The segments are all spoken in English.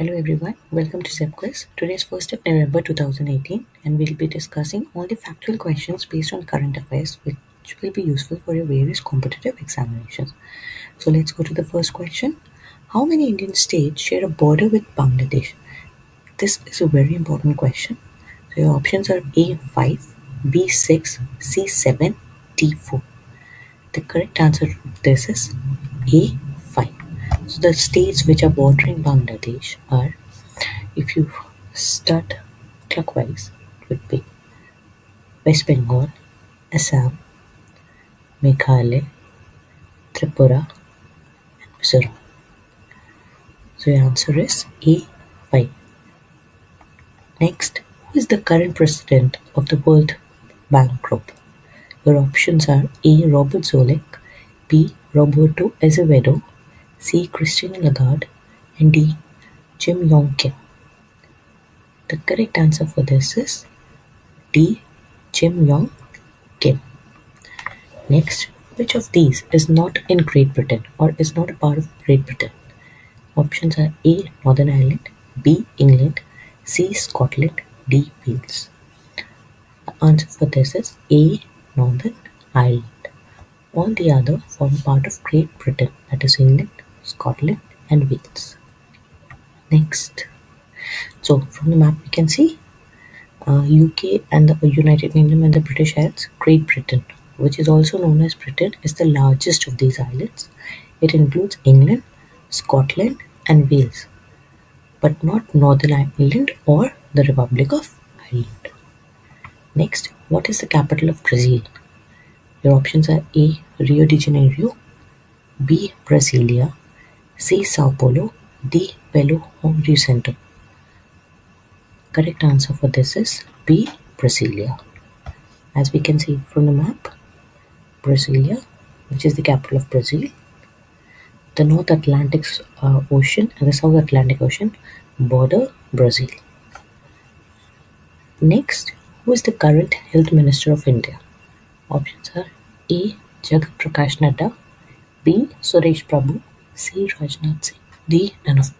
Hello everyone, welcome to ZebQuiz. Today is 1st of November 2018 and we'll be discussing all the factual questions based on current affairs which will be useful for your various competitive examinations. So let's go to the first question. How many Indian states share a border with Bangladesh? This is a very important question. So your options are A5, B6, C7, D4. The correct answer to this is A5. The states which are bordering Bangladesh are, if you start clockwise, it would be West Bengal, Assam, Meghalaya, Tripura, and Mizoram. So your answer is A5. Next, who is the current president of the World Bank Group? Your options are A. Robert Zoellick, B. Roberto Azevedo, C. Christine Lagarde, and D. Jim Yong Kim. The correct answer for this is D. Jim Yong Kim. Next, which of these is not in Great Britain or is not a part of Great Britain? Options are A. Northern Ireland, B. England, C. Scotland, D. Wales. The answer for this is A. Northern Ireland. All the other form part of Great Britain, that is England, Scotland and Wales. Next, so from the map we can see uh, UK and the United Kingdom and the British Isles, Great Britain, which is also known as Britain, is the largest of these islands. It includes England, Scotland and Wales, but not Northern Ireland or the Republic of Ireland. Next, what is the capital of Brazil? Your options are A. Rio de Janeiro, B. Brasilia, C. Sao Paulo, D. Belo Horizonte. Correct answer for this is B. Brasilia. As we can see from the map, Brasilia, which is the capital of Brazil, the North Atlantic uh, Ocean and the South Atlantic Ocean border Brazil. Next, who is the current Health Minister of India? Options are A. Jagat Prakash Nadda, B. Suresh Prabhu, C. Rajnath Singh, D. None of,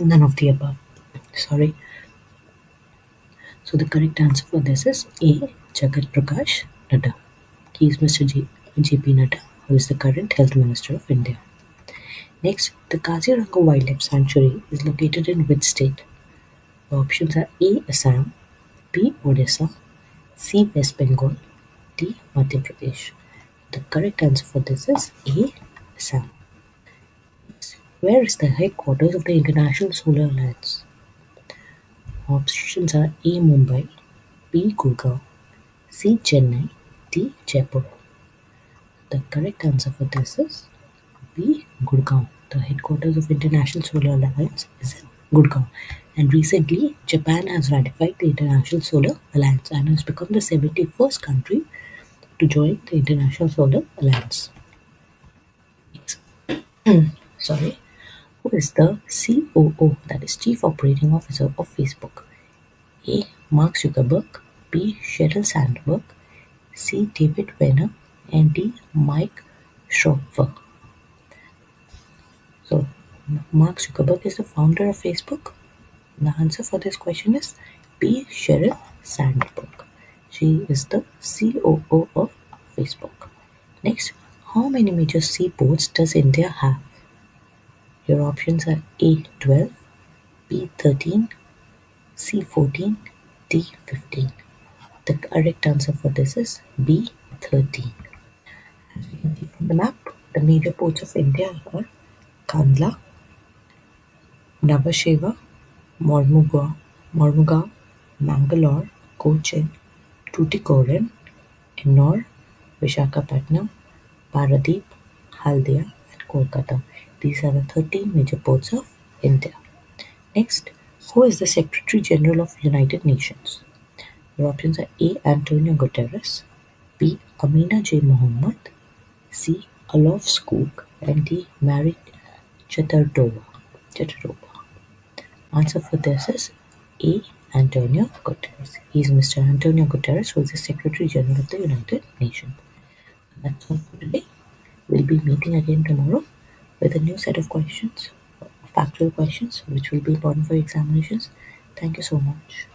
none of the above. Sorry. So the correct answer for this is A. Jagat Prakash Nadda. He is Mr. J.P. Nadda, who is the current Health Minister of India. Next, the Kaziranga Wildlife Sanctuary is located in which state? The options are A. Assam, B. Odisha, C. West Bengal, D. Madhya Pradesh. The correct answer for this is A. Assam. Where is the headquarters of the International Solar Alliance? Options are A. Mumbai, B. Gurgaon, C. Chennai, D. Jaipur. The correct answer for this is B. Gurgaon. The headquarters of International Solar Alliance is in Gurgaon. And recently, Japan has ratified the International Solar Alliance and has become the 71st country to join the International Solar Alliance. Sorry. Who is the COO, that is Chief Operating Officer of Facebook? A. Mark Zuckerberg, B. Sheryl Sandberg, C. David Wehner, and D. Mike Schroepfer. So, Mark Zuckerberg is the founder of Facebook. The answer for this question is B. Sheryl Sandberg. She is the COO of Facebook. Next, how many major seaports does India have? Your options are A12, B13, C14, D15. The correct answer for this is B13. As you can see the map, the major ports of India are Kandla, Nhava Mormugao, Mangalore, Cochin, Tuticorin, Ennore, Vishakhapatnam, Paradeep, Haldia and Kolkata. These are the 13 major ports of India. Next, who is the Secretary General of United Nations? Your options are A. Antonio Guterres, B. Amina J. Mohammed, C. Olof Skoog, and D. Mary Chatardova. Answer for this is A. Antonio Guterres. He is Mr. Antonio Guterres, who is the Secretary General of the United Nations. That's all for today. We'll be meeting again tomorrow with a new set of questions, factual questions which will be important for examinations. Thank you so much.